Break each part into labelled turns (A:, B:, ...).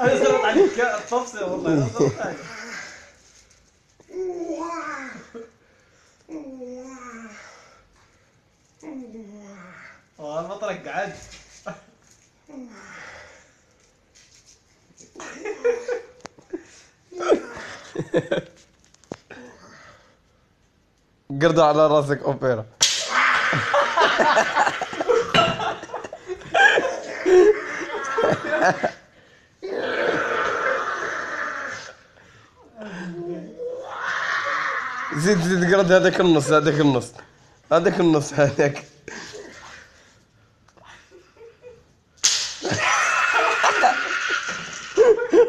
A: أنا زرت عليك الطفسه والله أنا زرت عليك. والله المطرق قعد
B: قرده على راسك أوبيرا زيد زيد قرد هذاك النص هذاك النص. هذاك النص هذاك.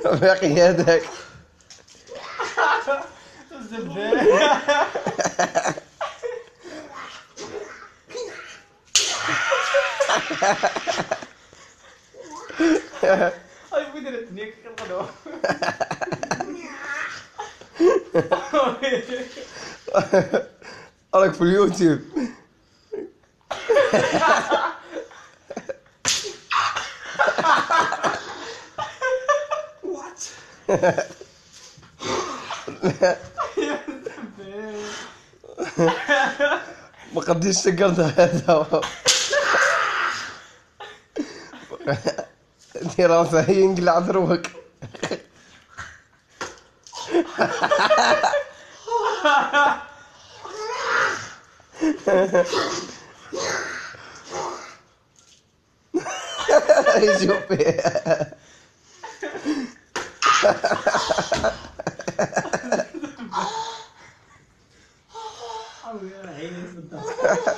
B: باقي هذاك.
A: الزبده هاي بدنا التنيك خلوا
B: راك في اليوتيوب ما قديش تقرد هذا دي راسه ينقلع دروك يشوف فيه.
A: عيني صدق